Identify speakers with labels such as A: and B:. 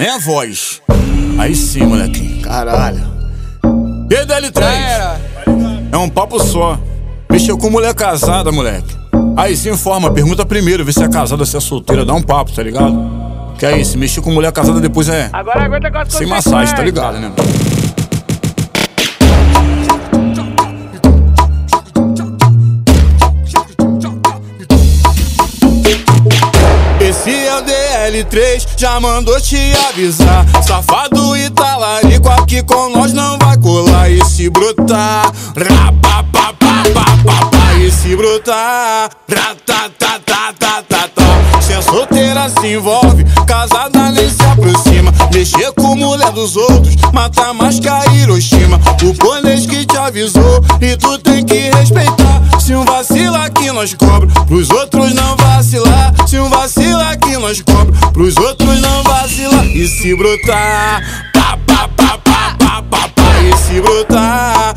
A: Nem a voz. Aí sim, molequinho. Caralho. E DL3? É um papo só. Mexeu com mulher casada, moleque. Aí se informa, pergunta primeiro, vê se é casada, se é solteira, dá um papo, tá ligado? Que é isso, mexer com mulher casada depois é.
B: Agora aguenta com as
A: Sem massagem, tá ligado, né? Esse é o DL3, já mandou te avisar. Safado e talarico aqui com nós não vai colar. E se brotar, rapapapapapapá. E se brotar, ratatatatata. Se é solteira se envolve, casada nem se aproxima. Mexer com mulher dos outros, mata mais que a Hiroshima. O polês que te avisou e tu tem que respeitar. Se um vacila aqui nós cobra, pros outros não vacilar. Se um vacila aqui nós cobra, pros outros não vacilar. E se brotar, pá, pá, pá, pá, pá, pá, pá. E se brotar,